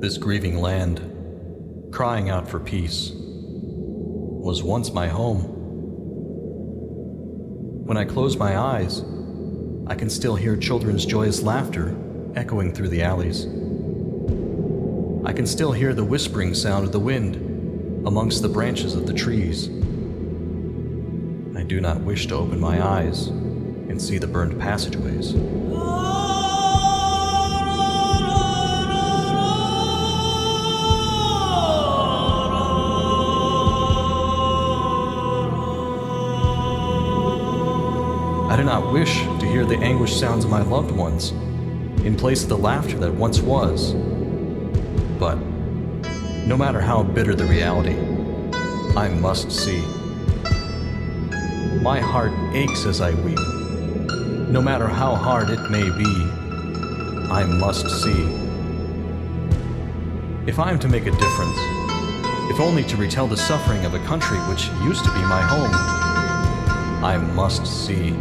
This grieving land, crying out for peace, was once my home. When I close my eyes, I can still hear children's joyous laughter echoing through the alleys. I can still hear the whispering sound of the wind amongst the branches of the trees. I do not wish to open my eyes and see the burned passageways. I do not wish to hear the anguished sounds of my loved ones in place of the laughter that once was. But no matter how bitter the reality, I must see. My heart aches as I weep. No matter how hard it may be, I must see. If I am to make a difference, if only to retell the suffering of a country which used to be my home, I must see.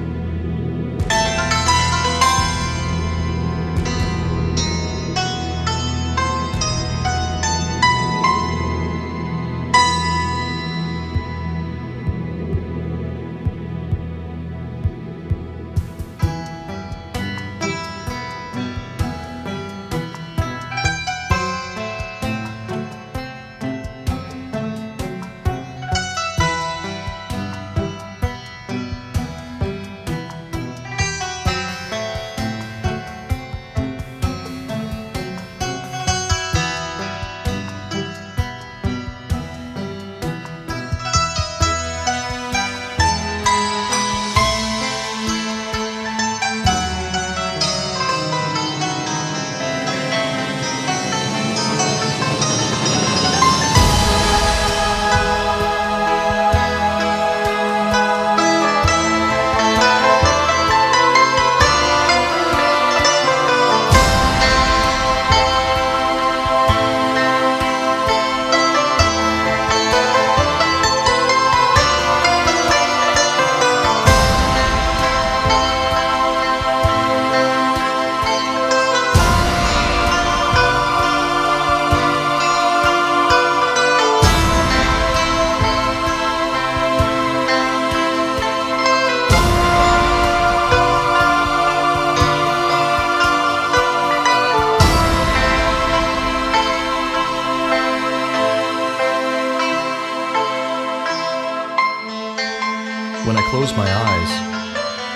When I close my eyes,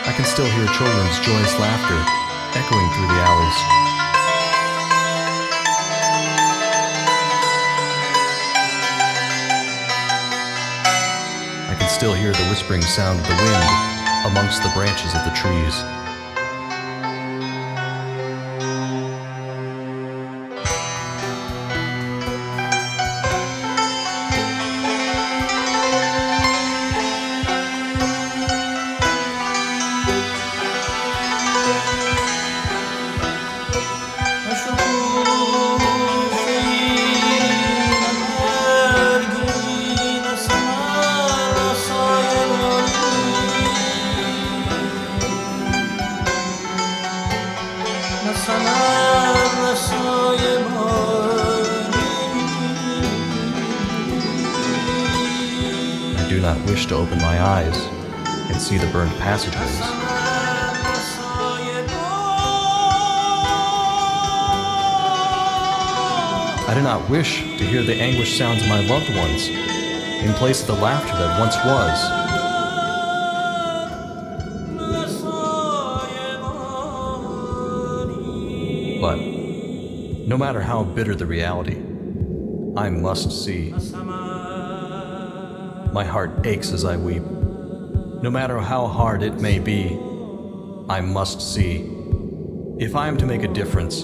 I can still hear children's joyous laughter echoing through the alleys. I can still hear the whispering sound of the wind amongst the branches of the trees. Do not wish to open my eyes and see the burned passageways. I do not wish to hear the anguished sounds of my loved ones in place of the laughter that once was. But no matter how bitter the reality, I must see. My heart aches as I weep. No matter how hard it may be, I must see. If I am to make a difference,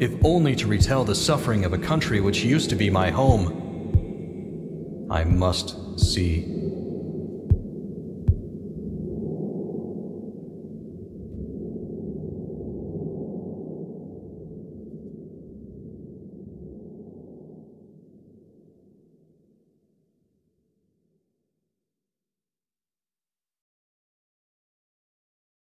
if only to retell the suffering of a country which used to be my home, I must see.